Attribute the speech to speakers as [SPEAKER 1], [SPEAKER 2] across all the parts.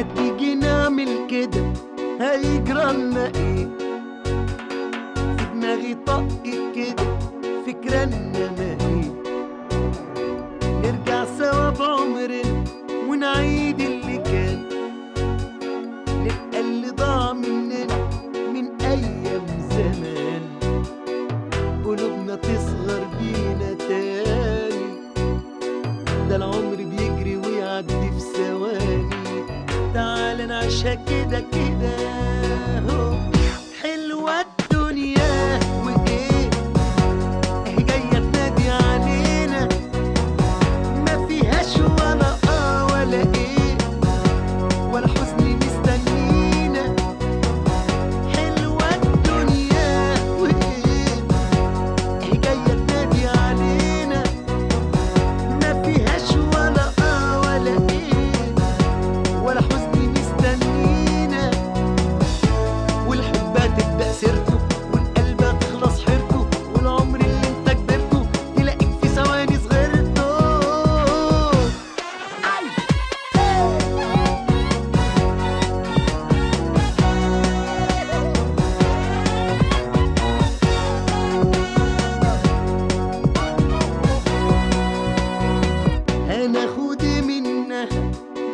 [SPEAKER 1] ما تيجي نعمل كده هيجرالنا إيه؟ في دماغي طق كده فكرة انما إيه؟ نرجع سوا بعمرنا ونعيد اللي كان. نبقى اللي ضاع مننا من أيام زمان. قلوبنا تصغر بينا تاني. ده العمر تعال نعيشها كده كده هو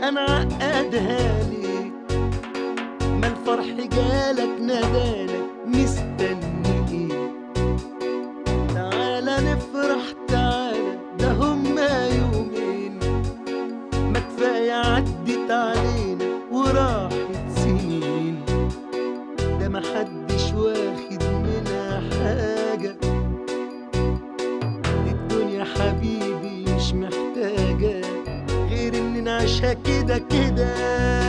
[SPEAKER 1] هنعقدها ليه ما الفرح جالك نادالك مستني تعالى نفرح تعالى ده هما يومين. ما كفاية عدت علينا وراحت acha que daqui dá